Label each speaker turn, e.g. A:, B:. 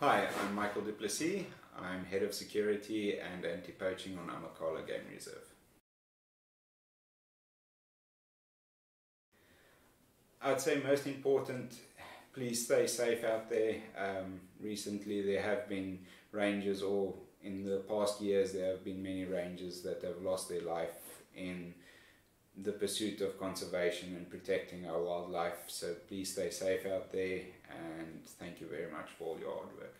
A: Hi, I'm Michael Du Plessis. I'm Head of Security and Anti-Poaching on Amakhala Game Reserve. I'd say most important, please stay safe out there. Um, recently there have been rangers or in the past years there have been many rangers that have lost their life in the pursuit of conservation and protecting our wildlife. So please stay safe out there thank you very much for all your hard work.